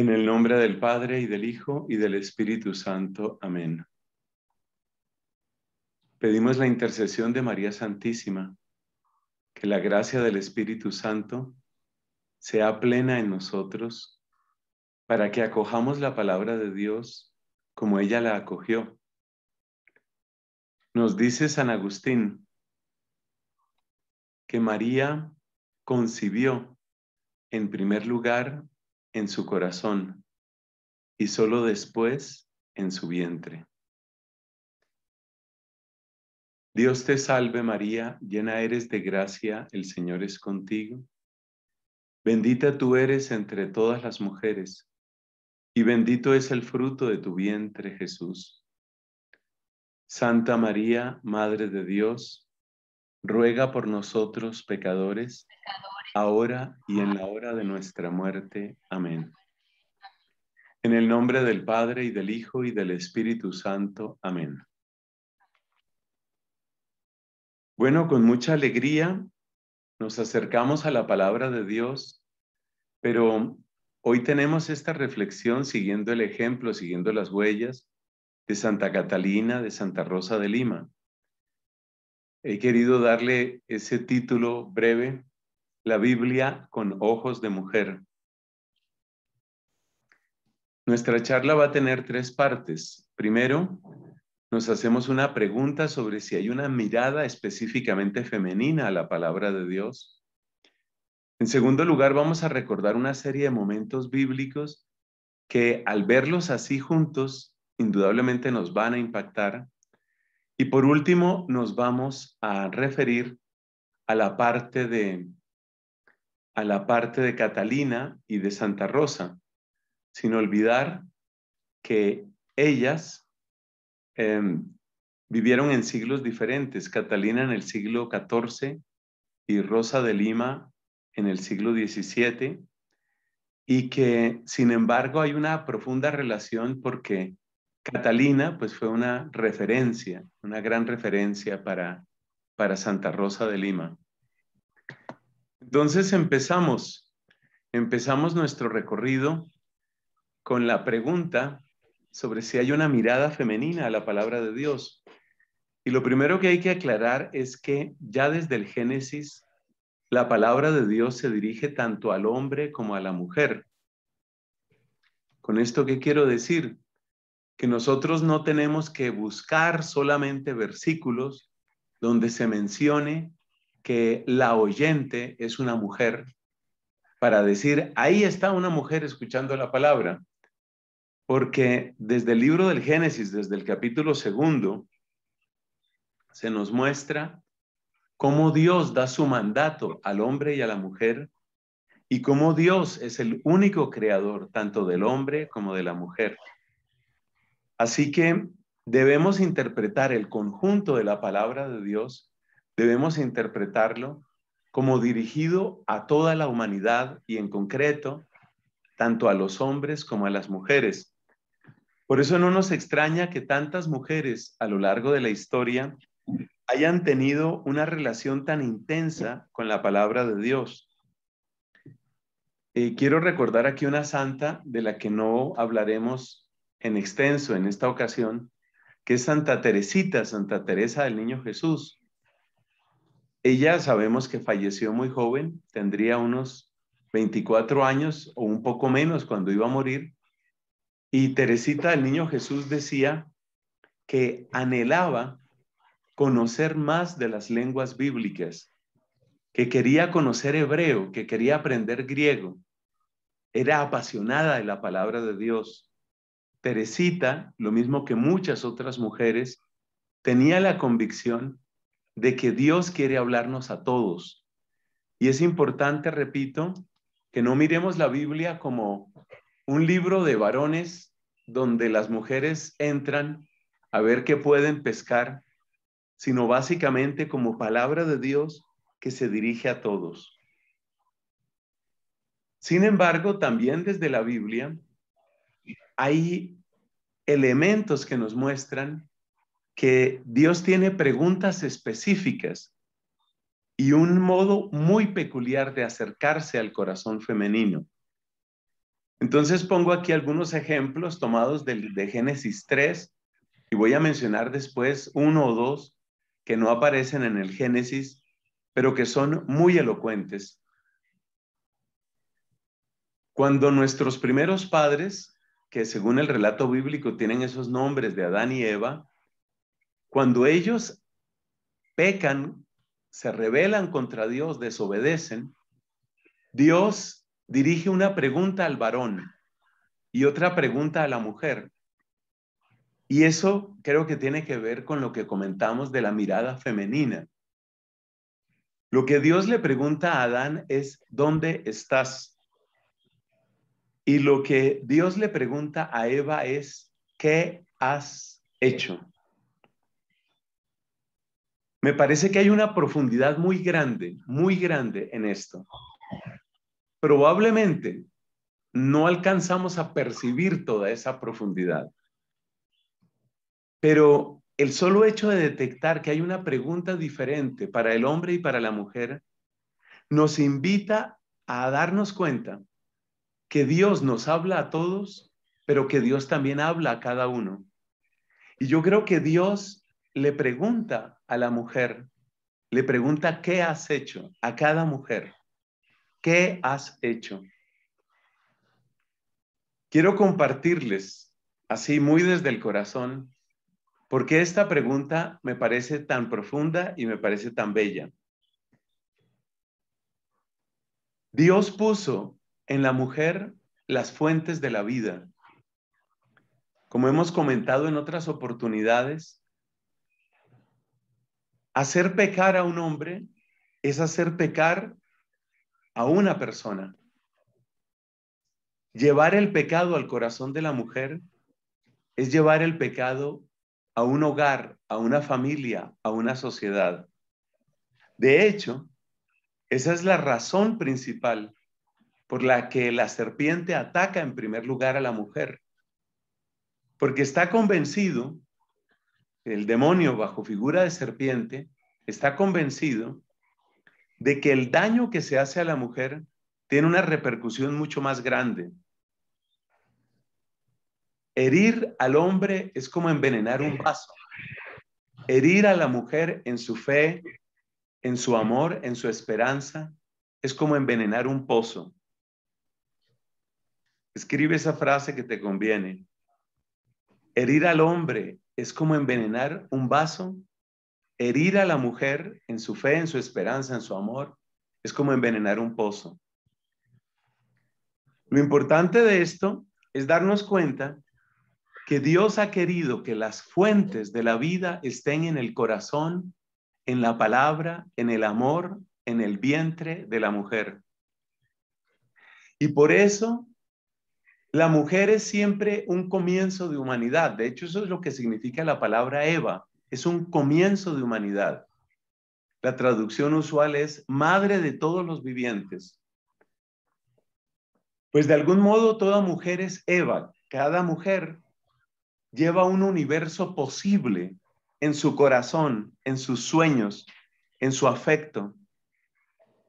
En el nombre del Padre y del Hijo y del Espíritu Santo. Amén. Pedimos la intercesión de María Santísima, que la gracia del Espíritu Santo sea plena en nosotros, para que acojamos la palabra de Dios como ella la acogió. Nos dice San Agustín que María concibió en primer lugar en su corazón y solo después en su vientre. Dios te salve María, llena eres de gracia, el Señor es contigo. Bendita tú eres entre todas las mujeres, y bendito es el fruto de tu vientre, Jesús. Santa María, Madre de Dios, ruega por nosotros pecadores, ahora y en la hora de nuestra muerte. Amén. En el nombre del Padre y del Hijo y del Espíritu Santo. Amén. Bueno, con mucha alegría nos acercamos a la palabra de Dios, pero hoy tenemos esta reflexión siguiendo el ejemplo, siguiendo las huellas de Santa Catalina, de Santa Rosa de Lima. He querido darle ese título breve la Biblia con ojos de mujer. Nuestra charla va a tener tres partes. Primero, nos hacemos una pregunta sobre si hay una mirada específicamente femenina a la palabra de Dios. En segundo lugar, vamos a recordar una serie de momentos bíblicos que al verlos así juntos, indudablemente nos van a impactar. Y por último, nos vamos a referir a la parte de a la parte de Catalina y de Santa Rosa, sin olvidar que ellas em, vivieron en siglos diferentes, Catalina en el siglo XIV y Rosa de Lima en el siglo XVII, y que sin embargo hay una profunda relación porque Catalina pues fue una referencia, una gran referencia para, para Santa Rosa de Lima. Entonces empezamos, empezamos nuestro recorrido con la pregunta sobre si hay una mirada femenina a la palabra de Dios. Y lo primero que hay que aclarar es que ya desde el Génesis, la palabra de Dios se dirige tanto al hombre como a la mujer. Con esto, ¿qué quiero decir? Que nosotros no tenemos que buscar solamente versículos donde se mencione que la oyente es una mujer para decir, ahí está una mujer escuchando la palabra. Porque desde el libro del Génesis, desde el capítulo segundo, se nos muestra cómo Dios da su mandato al hombre y a la mujer y cómo Dios es el único creador tanto del hombre como de la mujer. Así que debemos interpretar el conjunto de la palabra de Dios debemos interpretarlo como dirigido a toda la humanidad y en concreto tanto a los hombres como a las mujeres. Por eso no nos extraña que tantas mujeres a lo largo de la historia hayan tenido una relación tan intensa con la palabra de Dios. Eh, quiero recordar aquí una santa de la que no hablaremos en extenso en esta ocasión, que es Santa Teresita, Santa Teresa del Niño Jesús. Ella sabemos que falleció muy joven, tendría unos 24 años o un poco menos cuando iba a morir. Y Teresita del Niño Jesús decía que anhelaba conocer más de las lenguas bíblicas, que quería conocer hebreo, que quería aprender griego. Era apasionada de la palabra de Dios. Teresita, lo mismo que muchas otras mujeres, tenía la convicción de que Dios quiere hablarnos a todos. Y es importante, repito, que no miremos la Biblia como un libro de varones donde las mujeres entran a ver qué pueden pescar, sino básicamente como palabra de Dios que se dirige a todos. Sin embargo, también desde la Biblia hay elementos que nos muestran que Dios tiene preguntas específicas y un modo muy peculiar de acercarse al corazón femenino. Entonces pongo aquí algunos ejemplos tomados de, de Génesis 3 y voy a mencionar después uno o dos que no aparecen en el Génesis, pero que son muy elocuentes. Cuando nuestros primeros padres, que según el relato bíblico tienen esos nombres de Adán y Eva, cuando ellos pecan, se rebelan contra Dios, desobedecen, Dios dirige una pregunta al varón y otra pregunta a la mujer. Y eso creo que tiene que ver con lo que comentamos de la mirada femenina. Lo que Dios le pregunta a Adán es, ¿dónde estás? Y lo que Dios le pregunta a Eva es, ¿qué has hecho? Me parece que hay una profundidad muy grande, muy grande en esto. Probablemente no alcanzamos a percibir toda esa profundidad. Pero el solo hecho de detectar que hay una pregunta diferente para el hombre y para la mujer nos invita a darnos cuenta que Dios nos habla a todos, pero que Dios también habla a cada uno. Y yo creo que Dios le pregunta a la mujer, le pregunta, ¿qué has hecho? A cada mujer, ¿qué has hecho? Quiero compartirles, así muy desde el corazón, porque esta pregunta me parece tan profunda y me parece tan bella? Dios puso en la mujer las fuentes de la vida. Como hemos comentado en otras oportunidades, hacer pecar a un hombre es hacer pecar a una persona. Llevar el pecado al corazón de la mujer es llevar el pecado a un hogar, a una familia, a una sociedad. De hecho, esa es la razón principal por la que la serpiente ataca en primer lugar a la mujer. Porque está convencido, el demonio bajo figura de serpiente, está convencido de que el daño que se hace a la mujer tiene una repercusión mucho más grande. Herir al hombre es como envenenar un vaso. Herir a la mujer en su fe, en su amor, en su esperanza, es como envenenar un pozo. Escribe esa frase que te conviene. Herir al hombre es como envenenar un vaso. Herir a la mujer en su fe, en su esperanza, en su amor, es como envenenar un pozo. Lo importante de esto es darnos cuenta que Dios ha querido que las fuentes de la vida estén en el corazón, en la palabra, en el amor, en el vientre de la mujer. Y por eso la mujer es siempre un comienzo de humanidad. De hecho, eso es lo que significa la palabra Eva. Es un comienzo de humanidad. La traducción usual es madre de todos los vivientes. Pues de algún modo toda mujer es Eva. Cada mujer lleva un universo posible en su corazón, en sus sueños, en su afecto.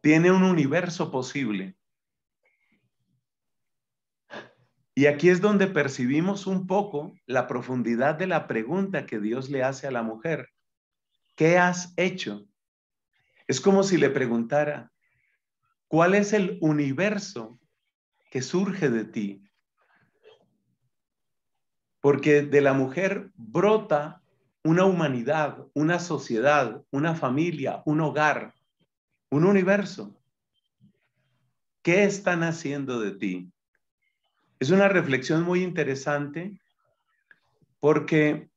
Tiene un universo posible. Y aquí es donde percibimos un poco la profundidad de la pregunta que Dios le hace a la mujer. ¿Qué has hecho? Es como si le preguntara, ¿cuál es el universo que surge de ti? porque de la mujer brota una humanidad, una sociedad, una familia, un hogar, un universo. ¿Qué están haciendo de ti? Es una reflexión muy interesante porque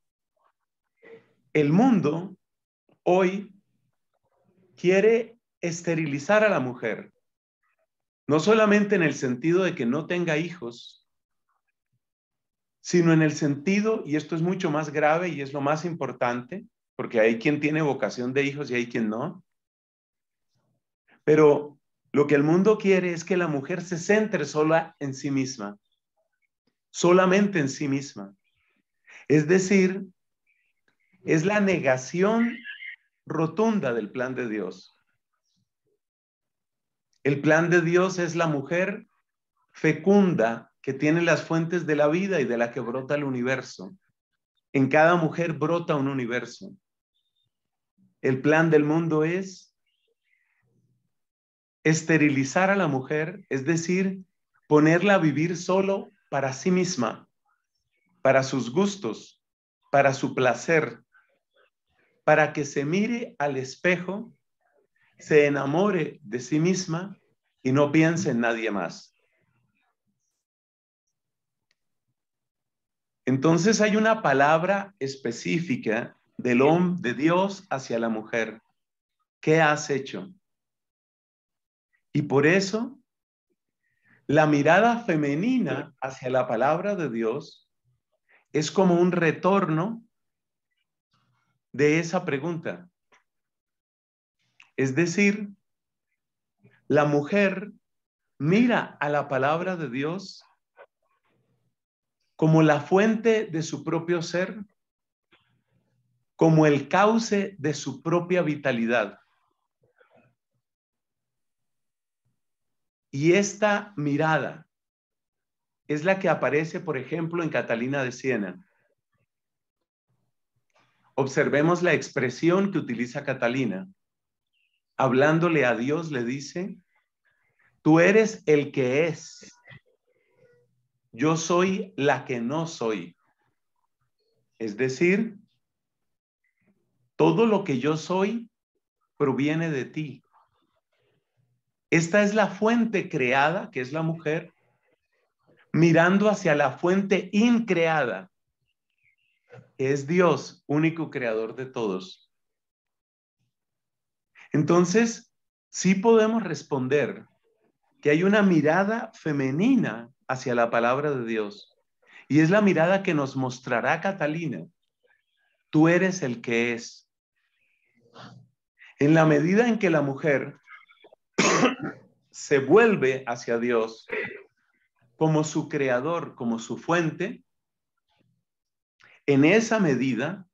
el mundo hoy quiere esterilizar a la mujer, no solamente en el sentido de que no tenga hijos, sino en el sentido, y esto es mucho más grave y es lo más importante, porque hay quien tiene vocación de hijos y hay quien no. Pero lo que el mundo quiere es que la mujer se centre sola en sí misma, solamente en sí misma. Es decir, es la negación rotunda del plan de Dios. El plan de Dios es la mujer fecunda que tiene las fuentes de la vida y de la que brota el universo. En cada mujer brota un universo. El plan del mundo es esterilizar a la mujer, es decir, ponerla a vivir solo para sí misma, para sus gustos, para su placer, para que se mire al espejo, se enamore de sí misma y no piense en nadie más. Entonces hay una palabra específica del hombre, de Dios hacia la mujer. ¿Qué has hecho? Y por eso, la mirada femenina hacia la palabra de Dios es como un retorno de esa pregunta. Es decir, la mujer mira a la palabra de Dios como la fuente de su propio ser, como el cauce de su propia vitalidad. Y esta mirada es la que aparece, por ejemplo, en Catalina de Siena. Observemos la expresión que utiliza Catalina. Hablándole a Dios le dice, tú eres el que es. Yo soy la que no soy. Es decir, todo lo que yo soy proviene de ti. Esta es la fuente creada, que es la mujer, mirando hacia la fuente increada, que es Dios, único creador de todos. Entonces, sí podemos responder que hay una mirada femenina hacia la palabra de Dios. Y es la mirada que nos mostrará Catalina. Tú eres el que es. En la medida en que la mujer se vuelve hacia Dios como su creador, como su fuente, en esa medida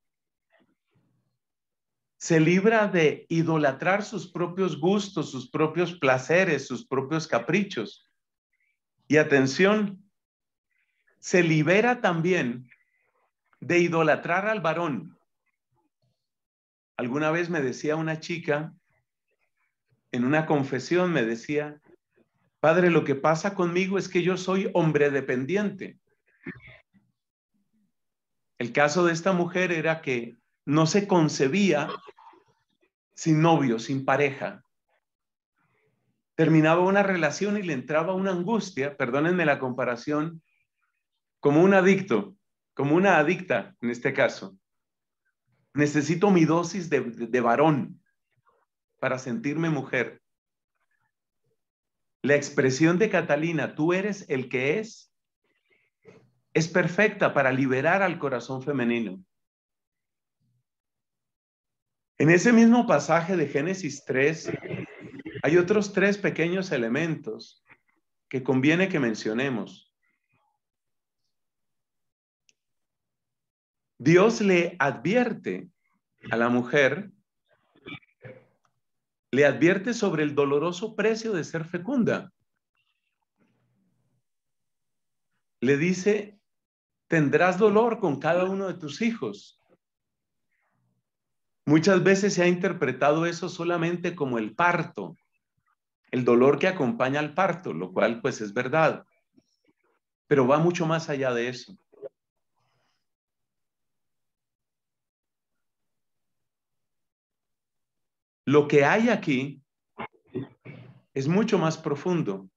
se libra de idolatrar sus propios gustos, sus propios placeres, sus propios caprichos y atención, se libera también de idolatrar al varón. Alguna vez me decía una chica, en una confesión me decía, Padre, lo que pasa conmigo es que yo soy hombre dependiente. El caso de esta mujer era que no se concebía sin novio, sin pareja terminaba una relación y le entraba una angustia, perdónenme la comparación, como un adicto, como una adicta en este caso. Necesito mi dosis de, de varón para sentirme mujer. La expresión de Catalina, tú eres el que es, es perfecta para liberar al corazón femenino. En ese mismo pasaje de Génesis 3, hay otros tres pequeños elementos que conviene que mencionemos. Dios le advierte a la mujer, le advierte sobre el doloroso precio de ser fecunda. Le dice, tendrás dolor con cada uno de tus hijos. Muchas veces se ha interpretado eso solamente como el parto, el dolor que acompaña al parto, lo cual pues es verdad, pero va mucho más allá de eso. Lo que hay aquí es mucho más profundo.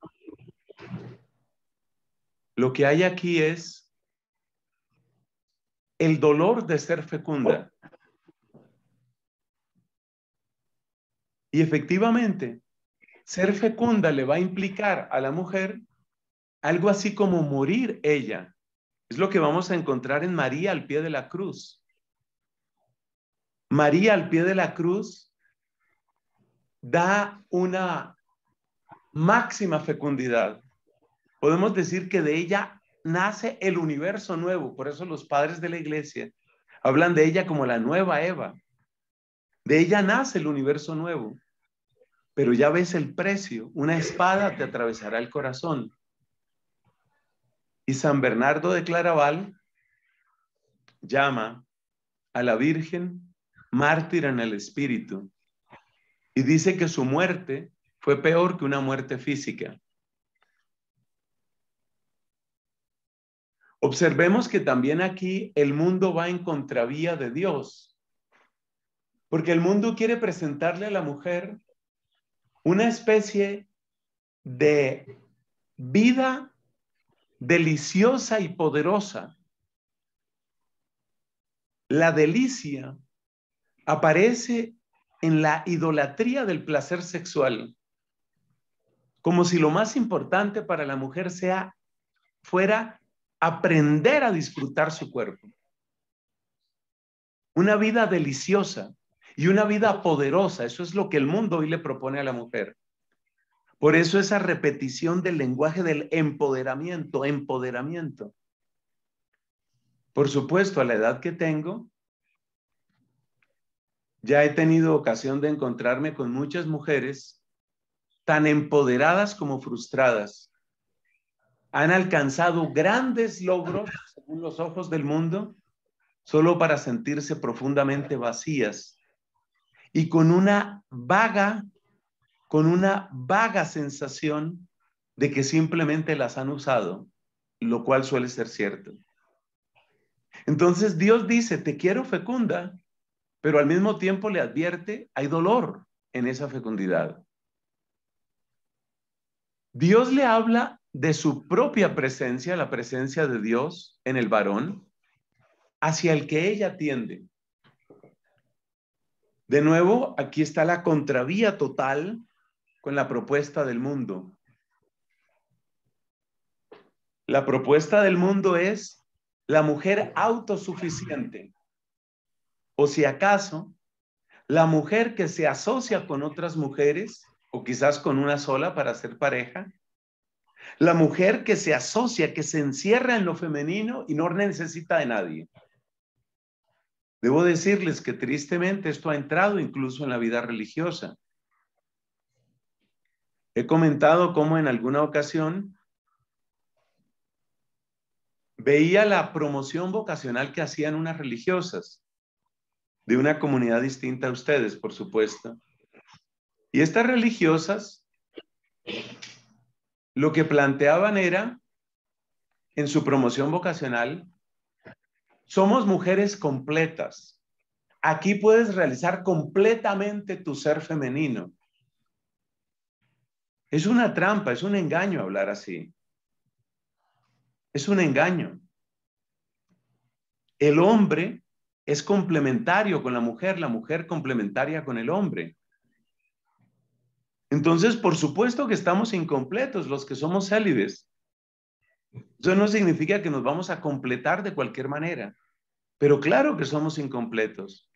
Lo que hay aquí es el dolor de ser fecunda. Y efectivamente, ser fecunda le va a implicar a la mujer algo así como morir ella. Es lo que vamos a encontrar en María al pie de la cruz. María al pie de la cruz da una máxima fecundidad. Podemos decir que de ella nace el universo nuevo. Por eso los padres de la iglesia hablan de ella como la nueva Eva. De ella nace el universo nuevo pero ya ves el precio. Una espada te atravesará el corazón. Y San Bernardo de Claraval llama a la Virgen mártir en el espíritu y dice que su muerte fue peor que una muerte física. Observemos que también aquí el mundo va en contravía de Dios, porque el mundo quiere presentarle a la mujer una especie de vida deliciosa y poderosa. La delicia aparece en la idolatría del placer sexual, como si lo más importante para la mujer sea fuera aprender a disfrutar su cuerpo. Una vida deliciosa y una vida poderosa, eso es lo que el mundo hoy le propone a la mujer. Por eso esa repetición del lenguaje del empoderamiento, empoderamiento. Por supuesto, a la edad que tengo, ya he tenido ocasión de encontrarme con muchas mujeres tan empoderadas como frustradas, han alcanzado grandes logros según los ojos del mundo solo para sentirse profundamente vacías y con una vaga, con una vaga sensación de que simplemente las han usado, lo cual suele ser cierto. Entonces Dios dice, te quiero fecunda, pero al mismo tiempo le advierte, hay dolor en esa fecundidad. Dios le habla de su propia presencia, la presencia de Dios en el varón, hacia el que ella tiende. De nuevo, aquí está la contravía total con la propuesta del mundo. La propuesta del mundo es la mujer autosuficiente. O si acaso, la mujer que se asocia con otras mujeres, o quizás con una sola para ser pareja, la mujer que se asocia, que se encierra en lo femenino y no necesita de nadie. Debo decirles que tristemente esto ha entrado incluso en la vida religiosa. He comentado cómo en alguna ocasión veía la promoción vocacional que hacían unas religiosas de una comunidad distinta a ustedes, por supuesto. Y estas religiosas lo que planteaban era, en su promoción vocacional, somos mujeres completas. Aquí puedes realizar completamente tu ser femenino. Es una trampa, es un engaño hablar así. Es un engaño. El hombre es complementario con la mujer, la mujer complementaria con el hombre. Entonces, por supuesto que estamos incompletos los que somos célibes. Eso no significa que nos vamos a completar de cualquier manera, pero claro que somos incompletos.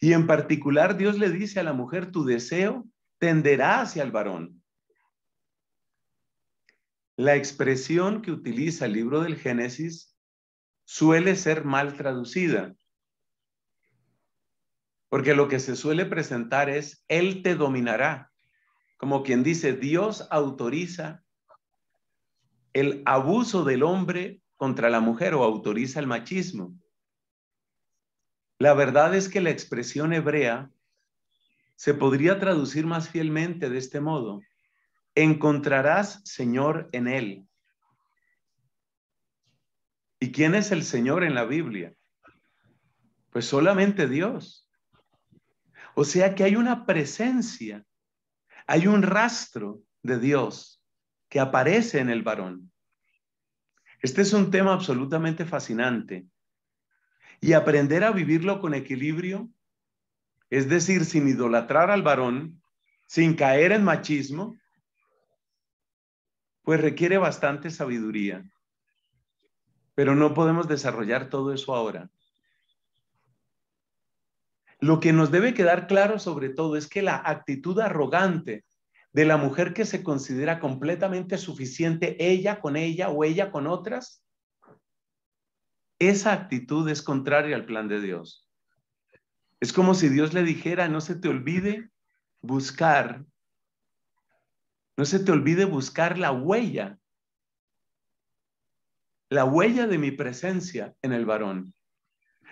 Y en particular Dios le dice a la mujer, tu deseo tenderá hacia el varón. La expresión que utiliza el libro del Génesis suele ser mal traducida. Porque lo que se suele presentar es, Él te dominará. Como quien dice, Dios autoriza el abuso del hombre contra la mujer o autoriza el machismo. La verdad es que la expresión hebrea se podría traducir más fielmente de este modo. Encontrarás Señor en Él. ¿Y quién es el Señor en la Biblia? Pues solamente Dios. O sea que hay una presencia, hay un rastro de Dios que aparece en el varón. Este es un tema absolutamente fascinante. Y aprender a vivirlo con equilibrio, es decir, sin idolatrar al varón, sin caer en machismo, pues requiere bastante sabiduría. Pero no podemos desarrollar todo eso ahora. Lo que nos debe quedar claro sobre todo es que la actitud arrogante de la mujer que se considera completamente suficiente ella con ella o ella con otras, esa actitud es contraria al plan de Dios. Es como si Dios le dijera, no se te olvide buscar, no se te olvide buscar la huella la huella de mi presencia en el varón.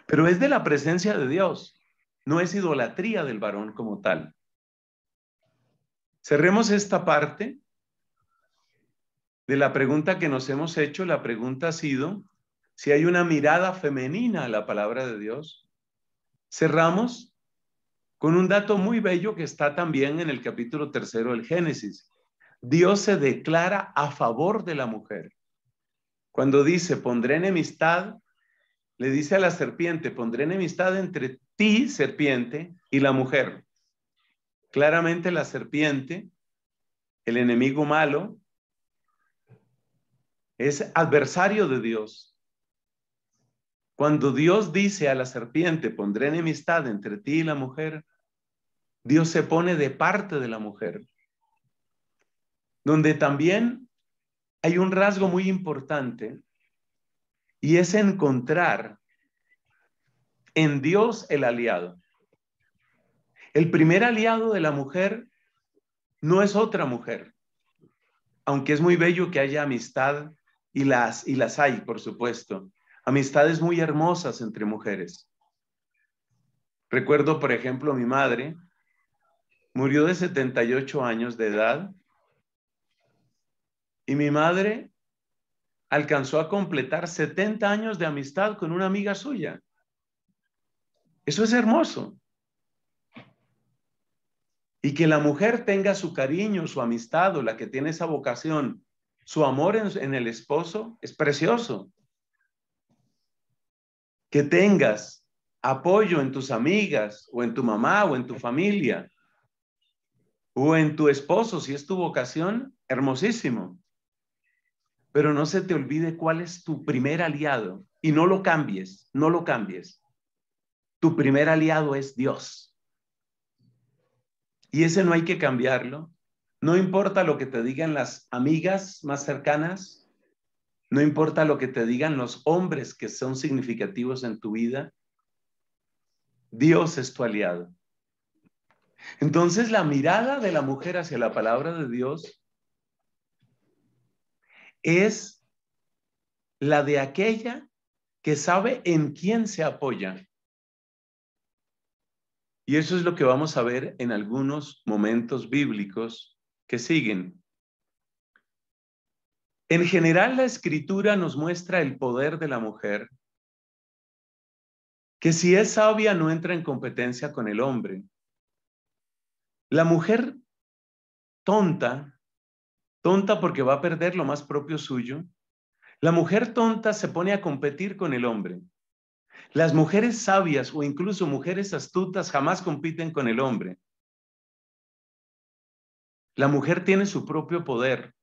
Pero es de la presencia de Dios, no es idolatría del varón como tal. Cerremos esta parte de la pregunta que nos hemos hecho. La pregunta ha sido si hay una mirada femenina a la palabra de Dios. Cerramos con un dato muy bello que está también en el capítulo tercero del Génesis. Dios se declara a favor de la mujer. Cuando dice, pondré enemistad, le dice a la serpiente, pondré enemistad entre ti, serpiente, y la mujer. Claramente la serpiente, el enemigo malo, es adversario de Dios. Cuando Dios dice a la serpiente, pondré enemistad entre ti y la mujer, Dios se pone de parte de la mujer. Donde también hay un rasgo muy importante y es encontrar en Dios el aliado. El primer aliado de la mujer no es otra mujer, aunque es muy bello que haya amistad y las, y las hay, por supuesto, amistades muy hermosas entre mujeres. Recuerdo, por ejemplo, mi madre murió de 78 años de edad y mi madre alcanzó a completar 70 años de amistad con una amiga suya. Eso es hermoso. Y que la mujer tenga su cariño, su amistad o la que tiene esa vocación, su amor en, el esposo, es precioso. Que tengas apoyo en tus amigas o en tu mamá o en tu familia o en tu esposo, si es tu vocación, hermosísimo pero no se te olvide cuál es tu primer aliado y no lo cambies, no lo cambies. Tu primer aliado es Dios. Y ese no hay que cambiarlo. No importa lo que te digan las amigas más cercanas, no importa lo que te digan los hombres que son significativos en tu vida, Dios es tu aliado. Entonces la mirada de la mujer hacia la palabra de Dios es la de aquella que sabe en quién se apoya. Y eso es lo que vamos a ver en algunos momentos bíblicos que siguen. En general, la escritura nos muestra el poder de la mujer, que si es sabia no entra en competencia con el hombre. La mujer tonta tonta porque va a perder lo más propio suyo. La mujer tonta se pone a competir con el hombre. Las mujeres sabias o incluso mujeres astutas jamás compiten con el hombre. La mujer tiene su propio poder.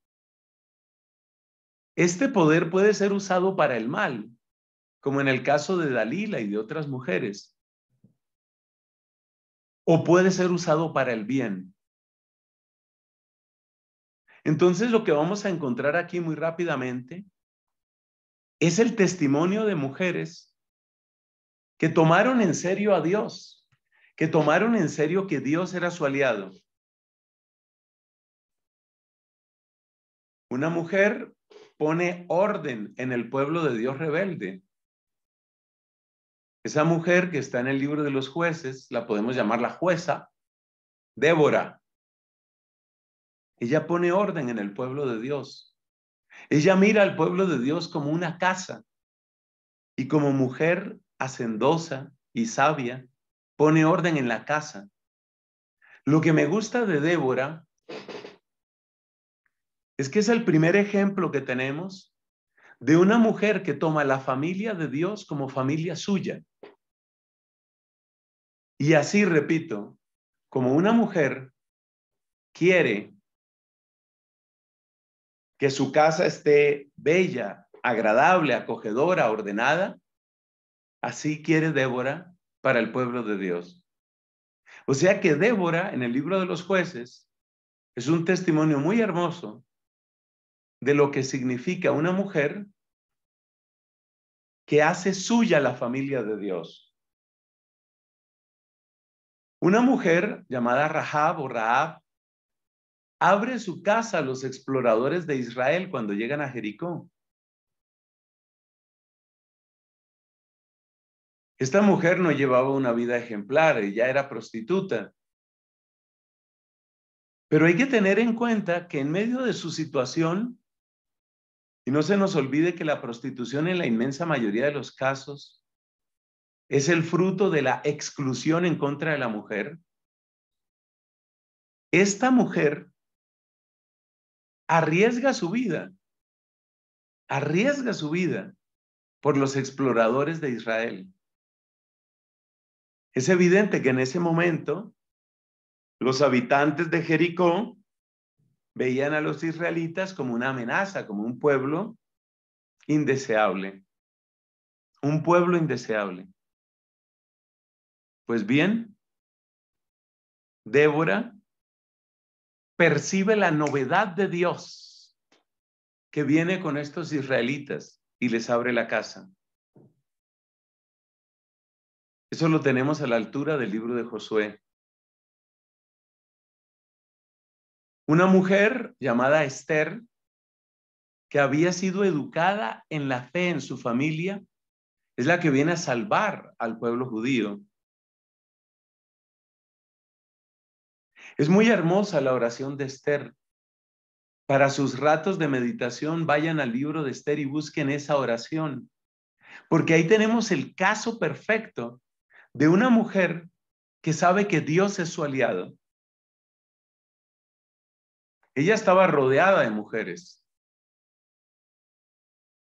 Este poder puede ser usado para el mal, como en el caso de Dalila y de otras mujeres. O puede ser usado para el bien. Entonces lo que vamos a encontrar aquí muy rápidamente es el testimonio de mujeres que tomaron en serio a Dios, que tomaron en serio que Dios era su aliado. Una mujer pone orden en el pueblo de Dios rebelde. Esa mujer que está en el libro de los jueces, la podemos llamar la jueza, Débora. Ella pone orden en el pueblo de Dios. Ella mira al pueblo de Dios como una casa y como mujer hacendosa y sabia, pone orden en la casa. Lo que me gusta de Débora es que es el primer ejemplo que tenemos de una mujer que toma la familia de Dios como familia suya. Y así, repito, como una mujer quiere que su casa esté bella, agradable, acogedora, ordenada. Así quiere Débora para el pueblo de Dios. O sea que Débora en el libro de los jueces es un testimonio muy hermoso de lo que significa una mujer que hace suya la familia de Dios. Una mujer llamada Rahab o Rahab abre su casa a los exploradores de Israel cuando llegan a Jericó. Esta mujer no llevaba una vida ejemplar, ella era prostituta. Pero hay que tener en cuenta que en medio de su situación, y no se nos olvide que la prostitución en la inmensa mayoría de los casos es el fruto de la exclusión en contra de la mujer, esta mujer arriesga su vida, arriesga su vida por los exploradores de Israel. Es evidente que en ese momento los habitantes de Jericó veían a los israelitas como una amenaza, como un pueblo indeseable. Un pueblo indeseable. Pues bien, Débora percibe la novedad de Dios que viene con estos israelitas y les abre la casa. Eso lo tenemos a la altura del libro de Josué. Una mujer llamada Esther, que había sido educada en la fe en su familia, es la que viene a salvar al pueblo judío. Es muy hermosa la oración de Esther. Para sus ratos de meditación, vayan al libro de Esther y busquen esa oración, porque ahí tenemos el caso perfecto de una mujer que sabe que Dios es su aliado. Ella estaba rodeada de mujeres,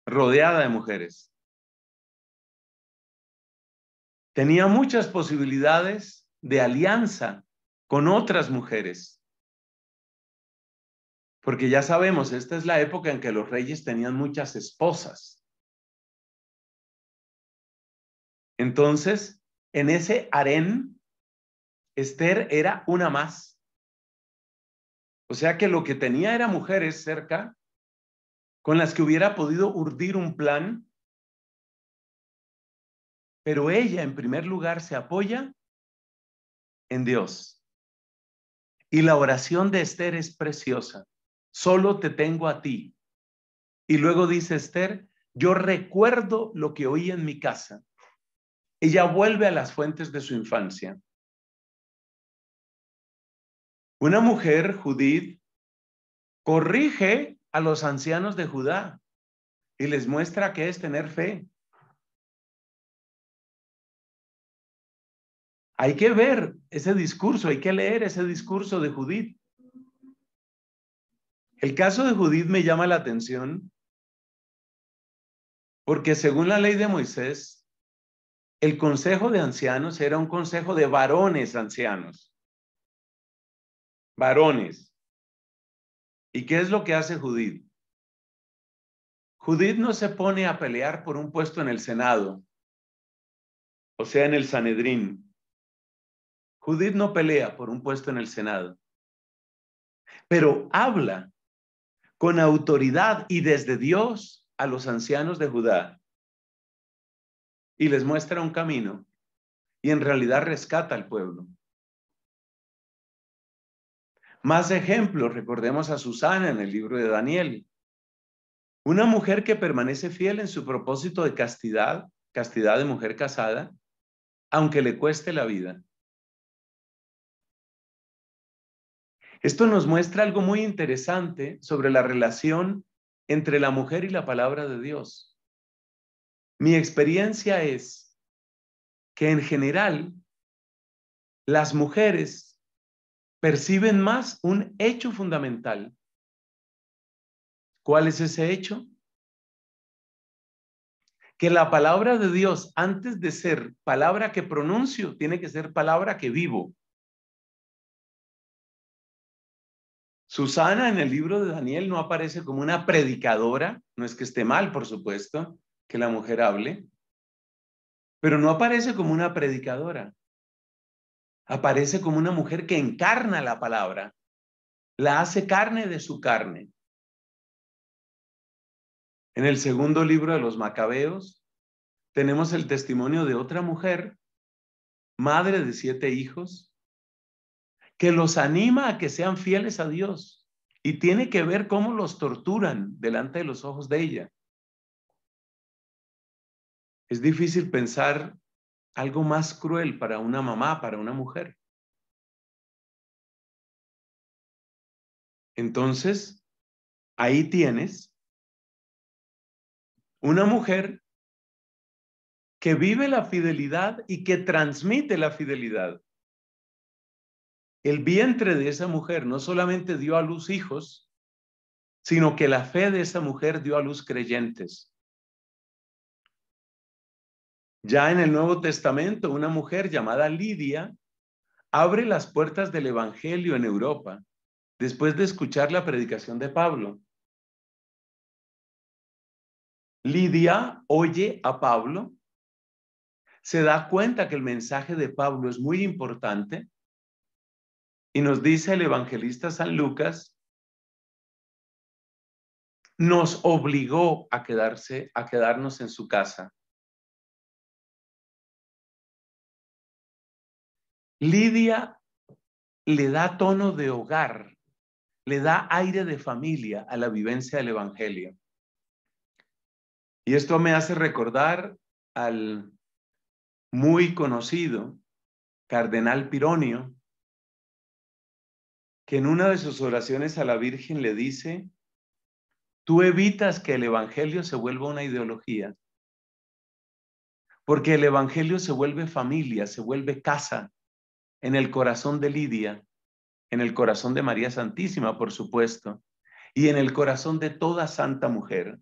rodeada de mujeres. Tenía muchas posibilidades de alianza con otras mujeres. Porque ya sabemos, esta es la época en que los reyes tenían muchas esposas. Entonces, en ese harén, Esther era una más. O sea que lo que tenía era mujeres cerca con las que hubiera podido urdir un plan, pero ella en primer lugar se apoya en Dios. Y la oración de Esther es preciosa. Solo te tengo a ti. Y luego dice Esther, yo recuerdo lo que oí en mi casa. Ella vuelve a las fuentes de su infancia. Una mujer, Judith, corrige a los ancianos de Judá y les muestra qué es tener fe. Hay que ver ese discurso, hay que leer ese discurso de Judith. El caso de Judith me llama la atención porque según la ley de Moisés, el consejo de ancianos era un consejo de varones ancianos. Varones. ¿Y qué es lo que hace Judith? Judith no se pone a pelear por un puesto en el Senado, o sea, en el Sanedrín. Judith no pelea por un puesto en el Senado, pero habla con autoridad y desde Dios a los ancianos de Judá y les muestra un camino y en realidad rescata al pueblo. Más ejemplos, recordemos a Susana en el libro de Daniel. Una mujer que permanece fiel en su propósito de castidad, castidad de mujer casada, aunque le cueste la vida. Esto nos muestra algo muy interesante sobre la relación entre la mujer y la palabra de Dios. Mi experiencia es que en general las mujeres perciben más un hecho fundamental. ¿Cuál es ese hecho? Que la palabra de Dios, antes de ser palabra que pronuncio, tiene que ser palabra que vivo. Susana en el libro de Daniel no aparece como una predicadora, no es que esté mal, por supuesto, que la mujer hable, pero no aparece como una predicadora. Aparece como una mujer que encarna la palabra, la hace carne de su carne. En el segundo libro de los Macabeos tenemos el testimonio de otra mujer, madre de siete hijos, que los anima a que sean fieles a Dios y tiene que ver cómo los torturan delante de los ojos de ella. Es difícil pensar algo más cruel para una mamá, para una mujer. Entonces, ahí tienes una mujer que vive la fidelidad y que transmite la fidelidad. El vientre de esa mujer no solamente dio a luz hijos, sino que la fe de esa mujer dio a luz creyentes. Ya en el Nuevo Testamento, una mujer llamada Lidia abre las puertas del Evangelio en Europa después de escuchar la predicación de Pablo. Lidia oye a Pablo, se da cuenta que el mensaje de Pablo es muy importante y nos dice el evangelista San Lucas, nos obligó a quedarse, a quedarnos en su casa. Lidia le da tono de hogar, le da aire de familia a la vivencia del Evangelio. Y esto me hace recordar al muy conocido cardenal Pironio, que en una de sus oraciones a la Virgen le dice, tú evitas que el Evangelio se vuelva una ideología, porque el Evangelio se vuelve familia, se vuelve casa, en el corazón de Lidia, en el corazón de María Santísima, por supuesto, y en el corazón de toda santa mujer.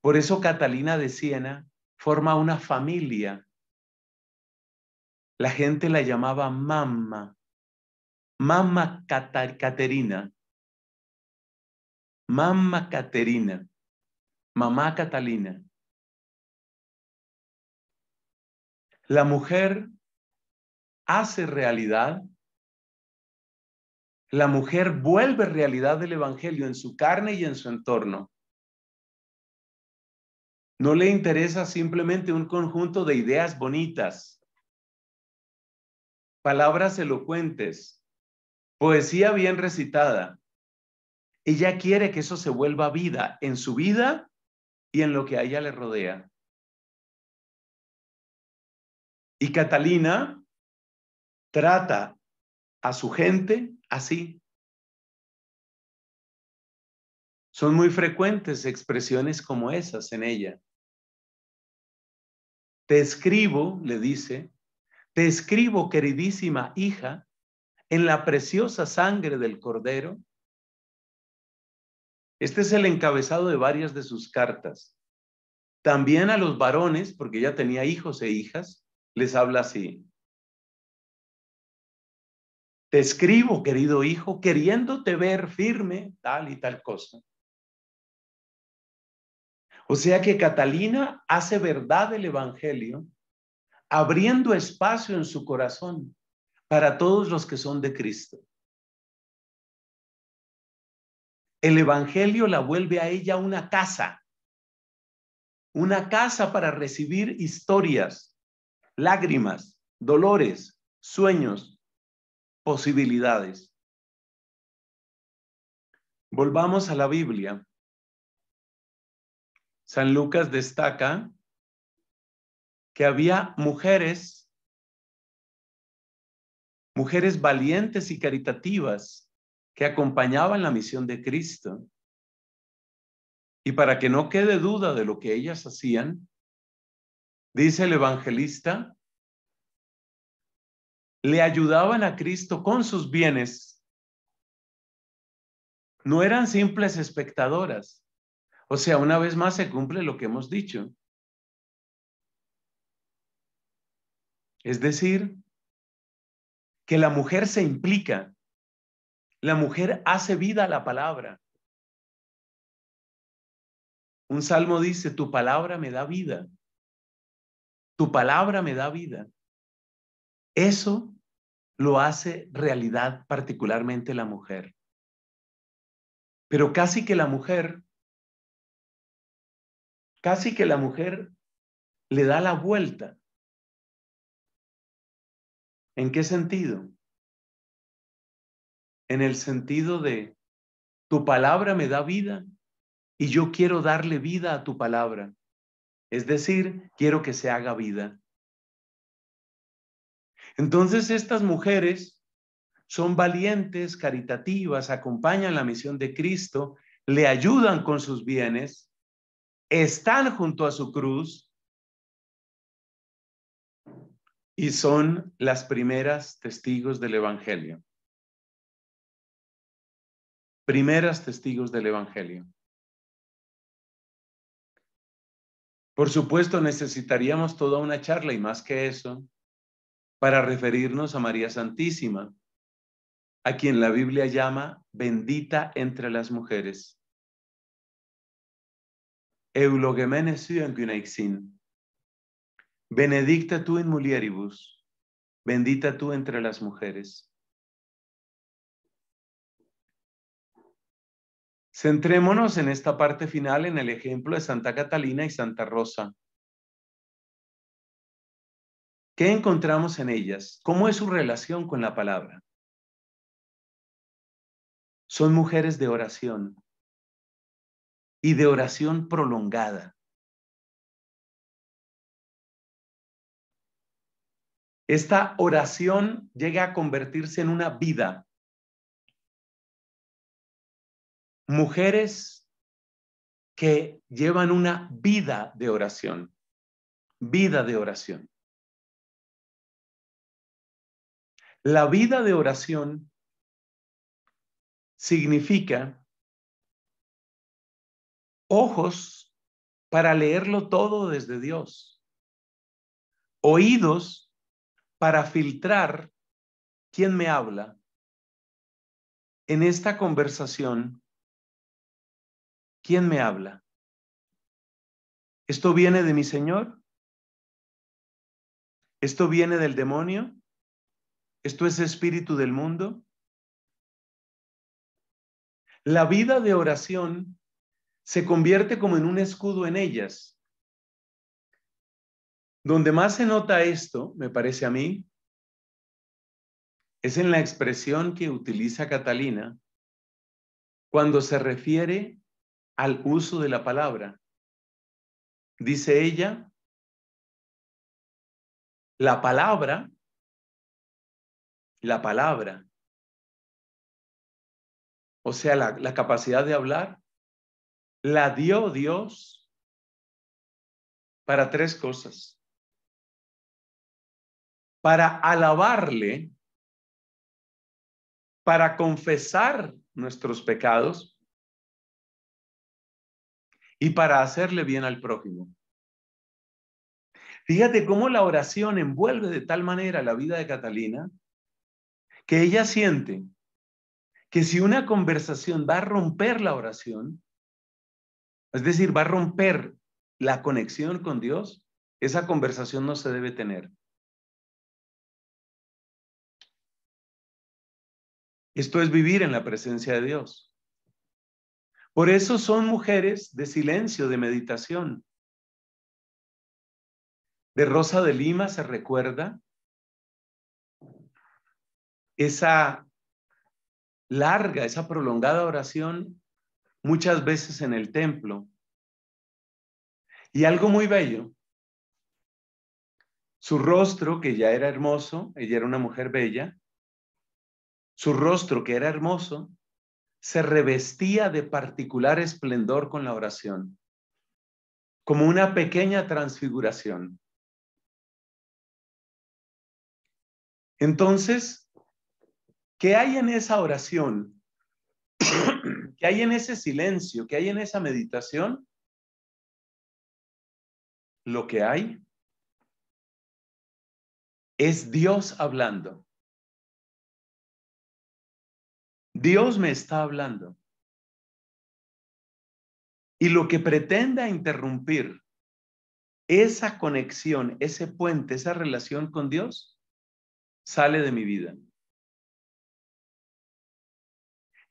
Por eso Catalina de Siena forma una familia. La gente la llamaba mamá, mamá Caterina, mamá Caterina, mamá Catalina. La mujer hace realidad, la mujer vuelve realidad del Evangelio en su carne y en su entorno. No le interesa simplemente un conjunto de ideas bonitas, palabras elocuentes, poesía bien recitada. Ella quiere que eso se vuelva vida en su vida y en lo que a ella le rodea. Y Catalina trata a su gente así. Son muy frecuentes expresiones como esas en ella. Te escribo, le dice, te escribo, queridísima hija, en la preciosa sangre del Cordero. Este es el encabezado de varias de sus cartas. También a los varones, porque ella tenía hijos e hijas, les habla así. Te escribo, querido hijo, queriéndote ver firme, tal y tal cosa. O sea que Catalina hace verdad el Evangelio, abriendo espacio en su corazón para todos los que son de Cristo. El Evangelio la vuelve a ella una casa, una casa para recibir historias, lágrimas, dolores, sueños, posibilidades. Volvamos a la Biblia. San Lucas destaca que había mujeres, mujeres valientes y caritativas que acompañaban la misión de Cristo. Y para que no quede duda de lo que ellas hacían, dice el evangelista le ayudaban a Cristo con sus bienes. No eran simples espectadoras. O sea, una vez más se cumple lo que hemos dicho. Es decir, que la mujer se implica, la mujer hace vida a la palabra. Un salmo dice, tu palabra me da vida, tu palabra me da vida. Eso lo hace realidad particularmente la mujer. Pero casi que la mujer, casi que la mujer le da la vuelta. ¿En qué sentido? En el sentido de, tu palabra me da vida y yo quiero darle vida a tu palabra. Es decir, quiero que se haga vida. Entonces estas mujeres son valientes, caritativas, acompañan la misión de Cristo, le ayudan con sus bienes, están junto a su cruz y son las primeras testigos del Evangelio. Primeras testigos del Evangelio. Por supuesto, necesitaríamos toda una charla y más que eso para referirnos a María Santísima, a quien la Biblia llama bendita entre las mujeres. Benedicta tu in mulieribus, bendita tú entre las mujeres. Centrémonos en esta parte final en el ejemplo de Santa Catalina y Santa Rosa. ¿Qué encontramos en ellas? ¿Cómo es su relación con la palabra? Son mujeres de oración y de oración prolongada. Esta oración llega a convertirse en una vida mujeres que llevan una vida de oración, vida de oración. La vida de oración significa ojos para leerlo todo desde Dios, oídos para filtrar quién me habla en esta conversación ¿Quién me habla? ¿Esto viene de mi Señor? ¿Esto viene del demonio? ¿Esto es espíritu del mundo? La vida de oración se convierte como en un escudo en ellas. Donde más se nota esto, me parece a mí, es en la expresión que utiliza Catalina cuando se refiere al uso de la palabra. Dice ella, la palabra, la palabra, o sea, la, capacidad de hablar, la dio Dios para tres cosas. Para alabarle, para confesar nuestros pecados y para hacerle bien al prójimo. Fíjate cómo la oración envuelve de tal manera la vida de Catalina que ella siente que si una conversación va a romper la oración, es decir, va a romper la conexión con Dios, esa conversación no se debe tener. Esto es vivir en la presencia de Dios. Por eso son mujeres de silencio, de meditación. De Rosa de Lima se recuerda esa larga, esa prolongada oración muchas veces en el templo. Y algo muy bello, su rostro, que ya era hermoso, ella era una mujer bella, su rostro, que era hermoso, se revestía de particular esplendor con la oración, como una pequeña transfiguración. Entonces, ¿qué hay en esa oración? ¿Qué hay en ese silencio? ¿Qué hay en esa meditación? Lo que hay es Dios hablando. Dios me está hablando. Y lo que pretenda interrumpir esa conexión, ese puente, esa relación con Dios, sale de mi vida.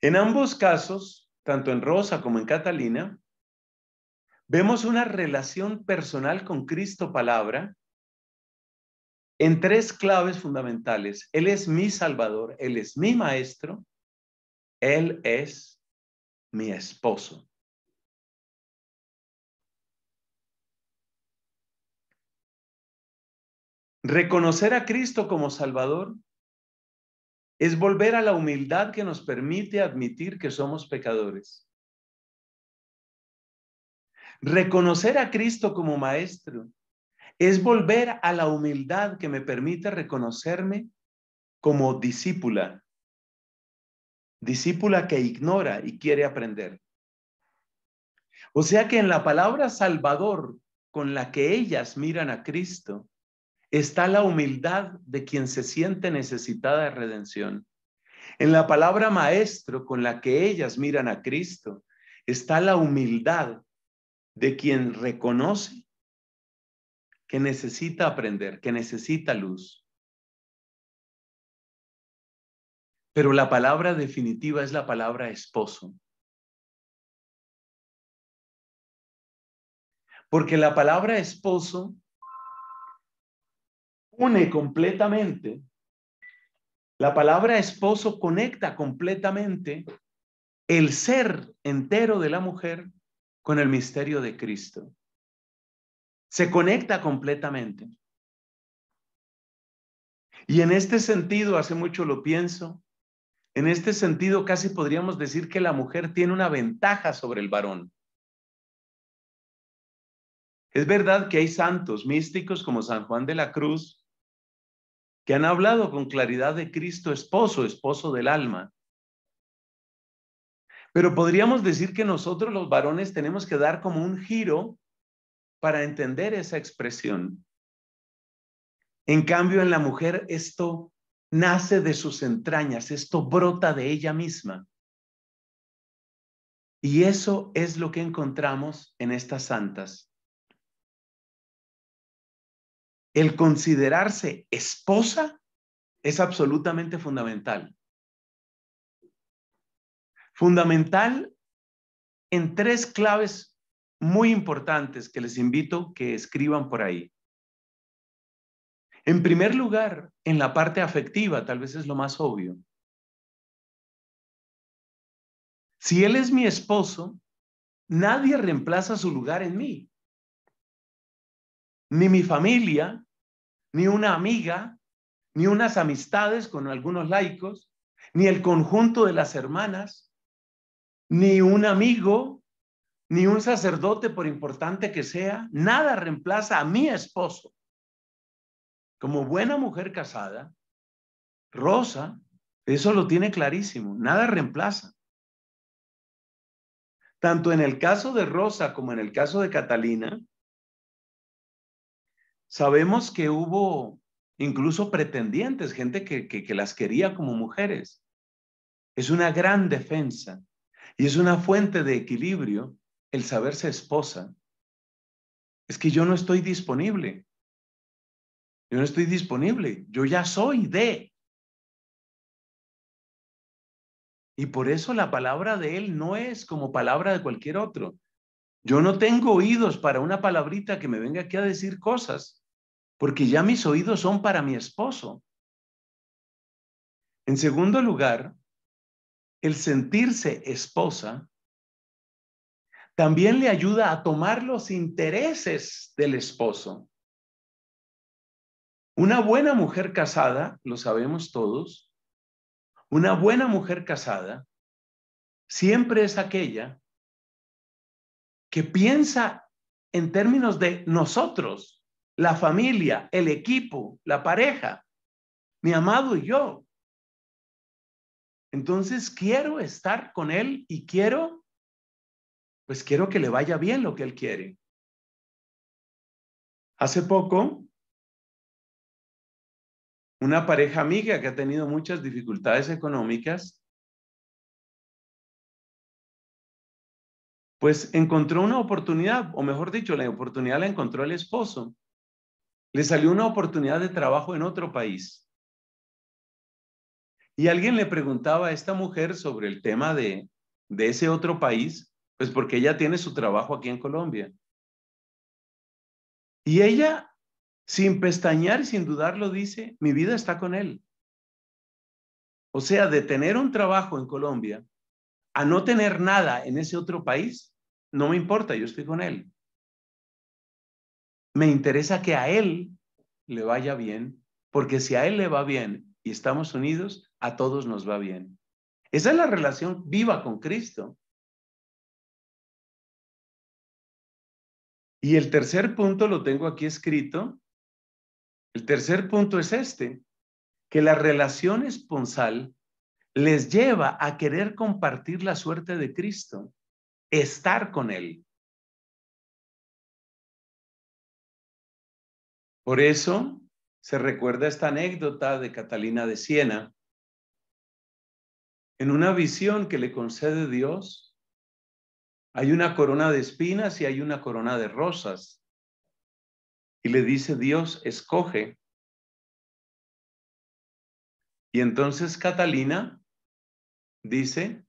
En ambos casos, tanto en Rosa como en Catalina, vemos una relación personal con Cristo palabra en tres claves fundamentales. Él es mi Salvador, Él es mi Maestro él es mi esposo. Reconocer a Cristo como Salvador es volver a la humildad que nos permite admitir que somos pecadores. Reconocer a Cristo como Maestro es volver a la humildad que me permite reconocerme como discípula, discípula que ignora y quiere aprender. O sea que en la palabra Salvador con la que ellas miran a Cristo, está la humildad de quien se siente necesitada de redención. En la palabra maestro con la que ellas miran a Cristo, está la humildad de quien reconoce que necesita aprender, que necesita luz. Pero la palabra definitiva es la palabra esposo. Porque la palabra esposo une completamente, la palabra esposo conecta completamente el ser entero de la mujer con el misterio de Cristo. Se conecta completamente. Y en este sentido, hace mucho lo pienso, en este sentido casi podríamos decir que la mujer tiene una ventaja sobre el varón. Es verdad que hay santos místicos como San Juan de la Cruz que han hablado con claridad de Cristo esposo, esposo del alma. Pero podríamos decir que nosotros los varones tenemos que dar como un giro para entender esa expresión. En cambio, en la mujer esto nace de sus entrañas, esto brota de ella misma. Y eso es lo que encontramos en estas santas. el considerarse esposa es absolutamente fundamental. Fundamental en tres claves muy importantes que les invito que escriban por ahí. En primer lugar, en la parte afectiva, tal vez es lo más obvio. Si él es mi esposo, nadie reemplaza su lugar en mí ni mi familia, ni una amiga, ni unas amistades con algunos laicos, ni el conjunto de las hermanas, ni un amigo, ni un sacerdote, por importante que sea, nada reemplaza a mi esposo. Como buena mujer casada, Rosa, eso lo tiene clarísimo, nada reemplaza. Tanto en el caso de Rosa como en el caso de Catalina, Sabemos que hubo incluso pretendientes, gente que, que, las quería como mujeres. Es una gran defensa y es una fuente de equilibrio el saberse esposa. Es que yo no estoy disponible. Yo no estoy disponible. Yo ya soy de. Y por eso la palabra de él no es como palabra de cualquier otro. Yo no tengo oídos para una palabrita que me venga aquí a decir cosas porque ya mis oídos son para mi esposo. En segundo lugar, el sentirse esposa también le ayuda a tomar los intereses del esposo. Una buena mujer casada, lo sabemos todos, una buena mujer casada siempre es aquella que piensa en términos de nosotros, la familia, el equipo, la pareja, mi amado y yo. Entonces quiero estar con él y quiero, pues quiero que le vaya bien lo que él quiere. Hace poco, una pareja amiga que ha tenido muchas dificultades económicas, pues encontró una oportunidad, o mejor dicho, la oportunidad la encontró el esposo le salió una oportunidad de trabajo en otro país. Y alguien le preguntaba a esta mujer sobre el tema de, de ese otro país, pues porque ella tiene su trabajo aquí en Colombia. Y ella, sin pestañear y sin dudarlo, dice, mi vida está con él. O sea, de tener un trabajo en Colombia a no tener nada en ese otro país, no me importa, yo estoy con él me interesa que a él le vaya bien, porque si a él le va bien y estamos unidos, a todos nos va bien. Esa es la relación viva con Cristo. Y el tercer punto lo tengo aquí escrito. El tercer punto es este, que la relación esponsal les lleva a querer compartir la suerte de Cristo, estar con Él. Por eso se recuerda esta anécdota de Catalina de Siena. En una visión que le concede Dios, hay una corona de espinas y hay una corona de rosas. Y le dice Dios, escoge. Y entonces Catalina dice,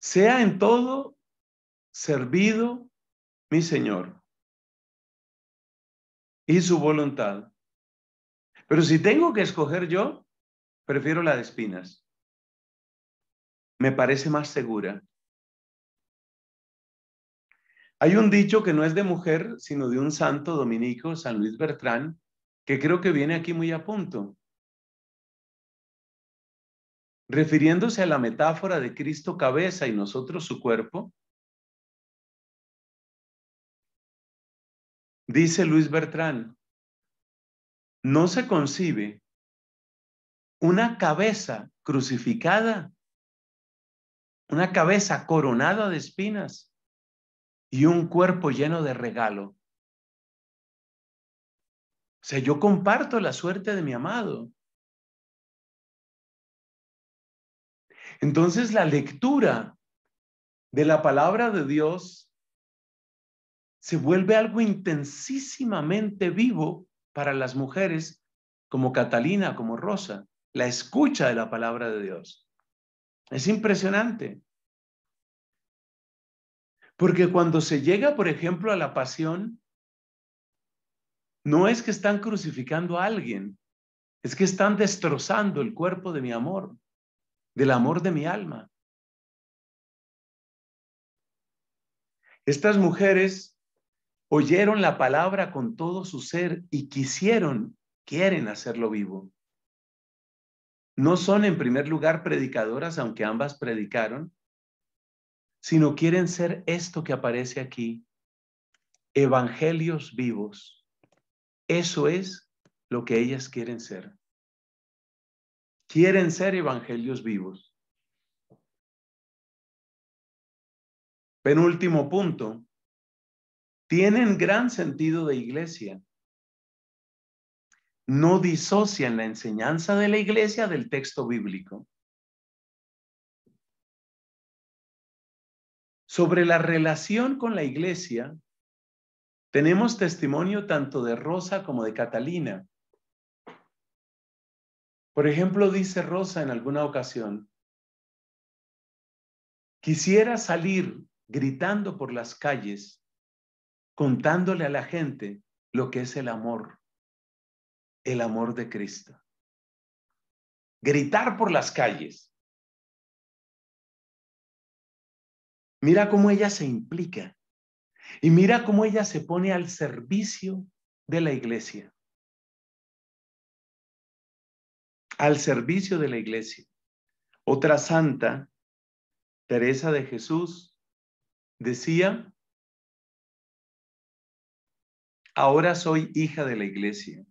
sea en todo servido mi Señor y su voluntad. Pero si tengo que escoger yo, prefiero la de espinas me parece más segura. Hay un dicho que no es de mujer, sino de un santo dominico, San Luis Bertrán, que creo que viene aquí muy a punto. Refiriéndose a la metáfora de Cristo cabeza y nosotros su cuerpo, dice Luis Bertrán, no se concibe una cabeza crucificada una cabeza coronada de espinas y un cuerpo lleno de regalo. O sea, yo comparto la suerte de mi amado. Entonces la lectura de la palabra de Dios se vuelve algo intensísimamente vivo para las mujeres como Catalina, como Rosa, la escucha de la palabra de Dios. Es impresionante. Porque cuando se llega, por ejemplo, a la pasión, no es que están crucificando a alguien, es que están destrozando el cuerpo de mi amor, del amor de mi alma. Estas mujeres oyeron la palabra con todo su ser y quisieron, quieren hacerlo vivo no son en primer lugar predicadoras, aunque ambas predicaron, sino quieren ser esto que aparece aquí, evangelios vivos. Eso es lo que ellas quieren ser. Quieren ser evangelios vivos. Penúltimo punto. Tienen gran sentido de iglesia no disocian la enseñanza de la iglesia del texto bíblico. Sobre la relación con la iglesia, tenemos testimonio tanto de Rosa como de Catalina. Por ejemplo, dice Rosa en alguna ocasión, quisiera salir gritando por las calles, contándole a la gente lo que es el amor el amor de Cristo. Gritar por las calles. Mira cómo ella se implica y mira cómo ella se pone al servicio de la iglesia. Al servicio de la iglesia. Otra santa, Teresa de Jesús, decía, ahora soy hija de la iglesia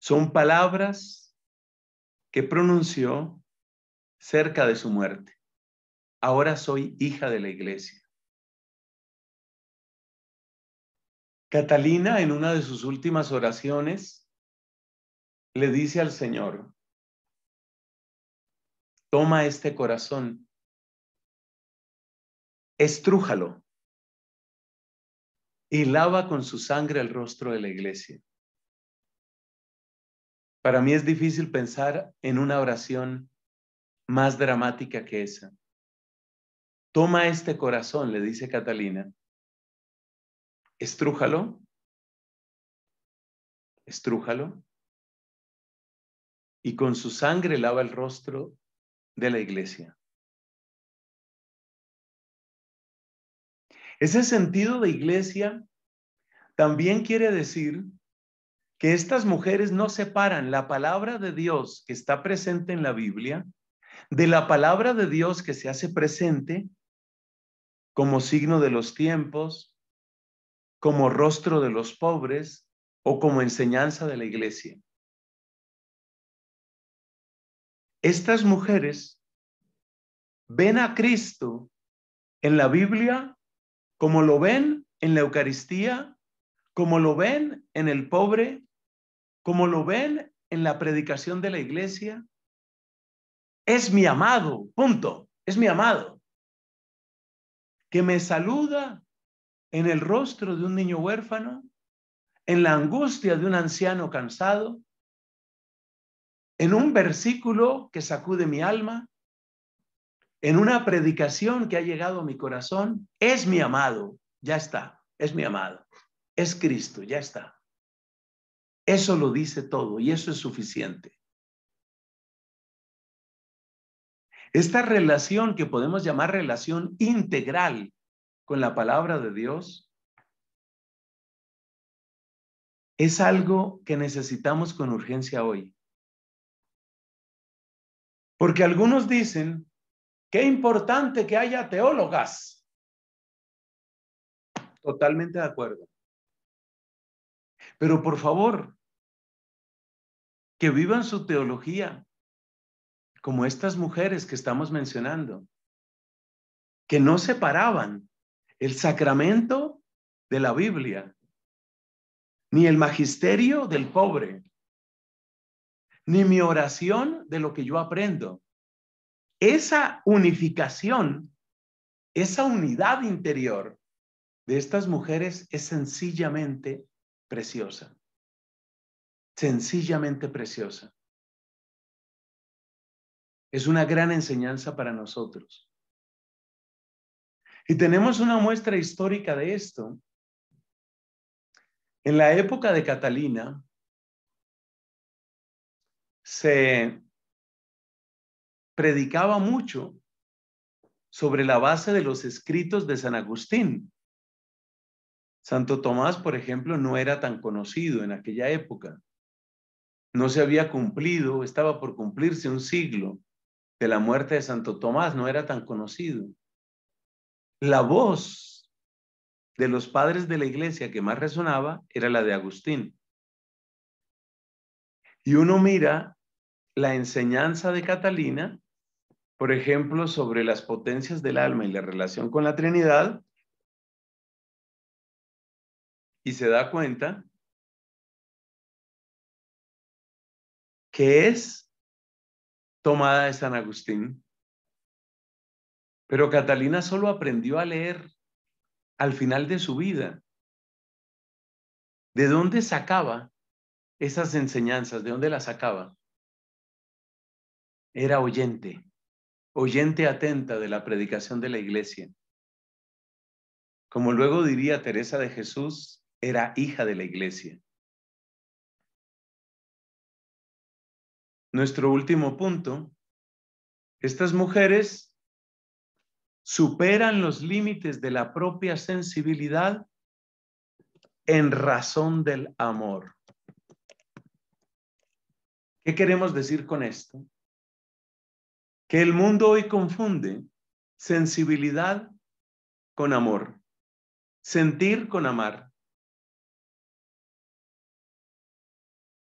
son palabras que pronunció cerca de su muerte. Ahora soy hija de la iglesia. Catalina en una de sus últimas oraciones le dice al Señor, toma este corazón, estrújalo y lava con su sangre el rostro de la iglesia. Para mí es difícil pensar en una oración más dramática que esa. Toma este corazón, le dice Catalina, estrújalo, estrújalo, y con su sangre lava el rostro de la iglesia. Ese sentido de iglesia también quiere decir que estas mujeres no separan la palabra de Dios que está presente en la Biblia de la palabra de Dios que se hace presente como signo de los tiempos, como rostro de los pobres o como enseñanza de la iglesia. Estas mujeres ven a Cristo en la Biblia como lo ven en la Eucaristía, como lo ven en el pobre, como lo ven en la predicación de la iglesia. Es mi amado, punto, es mi amado, que me saluda en el rostro de un niño huérfano, en la angustia de un anciano cansado, en un versículo que sacude mi alma, en una predicación que ha llegado a mi corazón, es mi amado, ya está, es mi amado, es Cristo, ya está. Eso lo dice todo y eso es suficiente. Esta relación que podemos llamar relación integral con la palabra de Dios es algo que necesitamos con urgencia hoy. Porque algunos dicen, qué importante que haya teólogas. Totalmente de acuerdo. Pero por favor, que vivan su teología como estas mujeres que estamos mencionando, que no separaban el sacramento de la Biblia, ni el magisterio del pobre, ni mi oración de lo que yo aprendo. Esa unificación, esa unidad interior de estas mujeres es sencillamente preciosa. Sencillamente preciosa. Es una gran enseñanza para nosotros. Y tenemos una muestra histórica de esto. En la época de Catalina se predicaba mucho sobre la base de los escritos de San Agustín. Santo Tomás, por ejemplo, no era tan conocido en aquella época. No se había cumplido, estaba por cumplirse un siglo de la muerte de Santo Tomás, no era tan conocido la voz de los padres de la iglesia que más resonaba era la de Agustín. Y uno mira la enseñanza de Catalina, por ejemplo, sobre las potencias del alma y la relación con la Trinidad, y se da cuenta que es tomada de San Agustín. Pero Catalina solo aprendió a leer al final de su vida. ¿De dónde sacaba esas enseñanzas? ¿De dónde las sacaba? Era oyente, oyente atenta de la predicación de la iglesia. Como luego diría Teresa de Jesús, era hija de la iglesia. Nuestro último punto, estas mujeres superan los límites de la propia sensibilidad en razón del amor. ¿Qué queremos decir con esto? Que el mundo hoy confunde sensibilidad con amor, sentir con amar.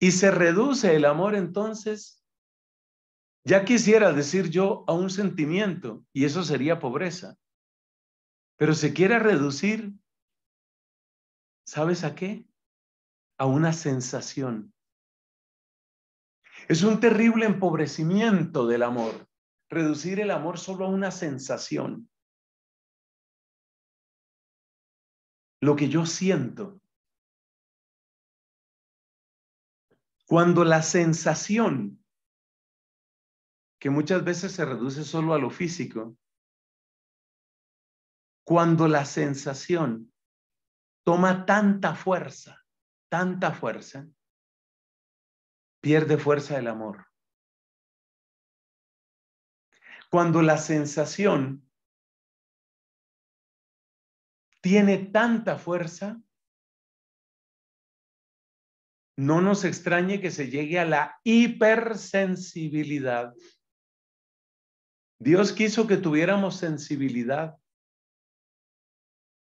Y se reduce el amor entonces ya quisiera decir yo a un sentimiento y eso sería pobreza. Pero se quiere reducir, ¿sabes a qué? A una sensación. Es un terrible empobrecimiento del amor, reducir el amor solo a una sensación. Lo que yo siento. Cuando la sensación que muchas veces se reduce solo a lo físico, cuando la sensación toma tanta fuerza, tanta fuerza, pierde fuerza el amor. Cuando la sensación tiene tanta fuerza no nos extrañe que se llegue a la hipersensibilidad. Dios quiso que tuviéramos sensibilidad,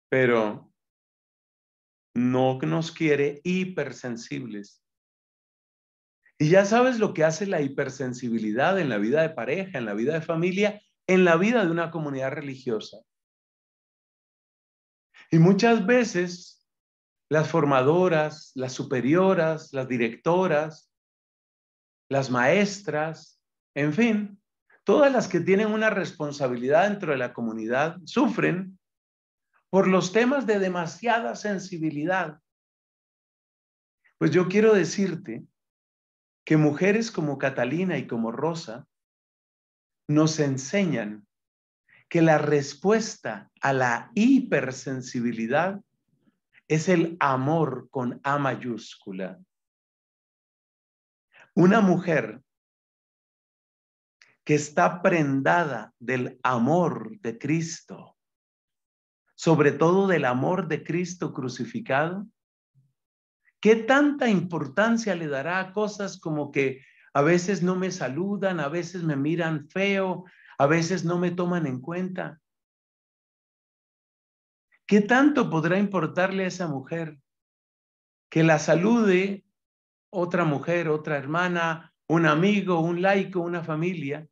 pero no nos quiere hipersensibles. Y ya sabes lo que hace la hipersensibilidad en la vida de pareja, en la vida de familia, en la vida de una comunidad religiosa. Y muchas veces las formadoras, las superioras, las directoras, las maestras, en fin, todas las que tienen una responsabilidad dentro de la comunidad sufren por los temas de demasiada sensibilidad. Pues yo quiero decirte que mujeres como Catalina y como Rosa nos enseñan que la respuesta a la hipersensibilidad es el amor con A mayúscula. Una mujer que está prendada del amor de Cristo, sobre todo del amor de Cristo crucificado, ¿qué tanta importancia le dará a cosas como que a veces no me saludan, a veces me miran feo, a veces no me toman en cuenta? ¿Qué tanto podrá importarle a esa mujer que la salude otra mujer, otra hermana, un amigo, un laico, una familia?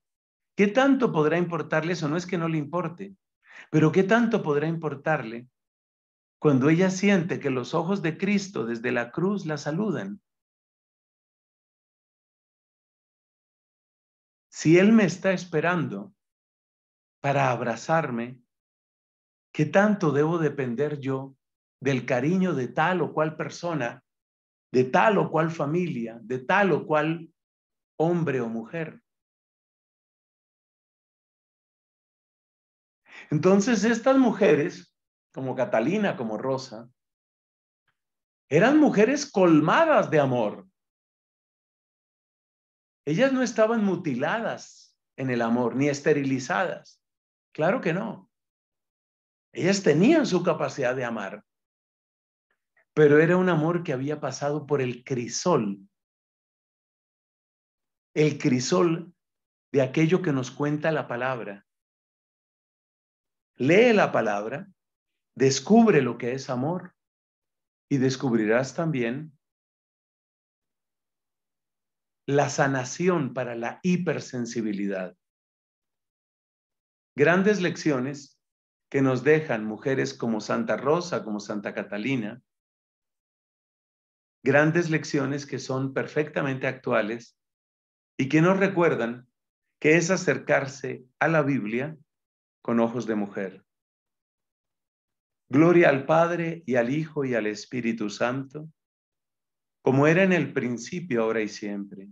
¿Qué tanto podrá importarle eso? No es que no le importe, pero ¿qué tanto podrá importarle cuando ella siente que los ojos de Cristo desde la cruz la saludan? Si Él me está esperando para abrazarme, ¿Qué tanto debo depender yo del cariño de tal o cual persona, de tal o cual familia, de tal o cual hombre o mujer? Entonces estas mujeres, como Catalina, como Rosa, eran mujeres colmadas de amor. Ellas no estaban mutiladas en el amor, ni esterilizadas. Claro que no. Ellas tenían su capacidad de amar, pero era un amor que había pasado por el crisol, el crisol de aquello que nos cuenta la palabra. Lee la palabra, descubre lo que es amor y descubrirás también la sanación para la hipersensibilidad. Grandes lecciones que nos dejan mujeres como Santa Rosa, como Santa Catalina, grandes lecciones que son perfectamente actuales y que nos recuerdan que es acercarse a la Biblia con ojos de mujer. Gloria al Padre y al Hijo y al Espíritu Santo, como era en el principio, ahora y siempre,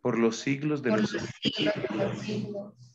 por los siglos de los siglos.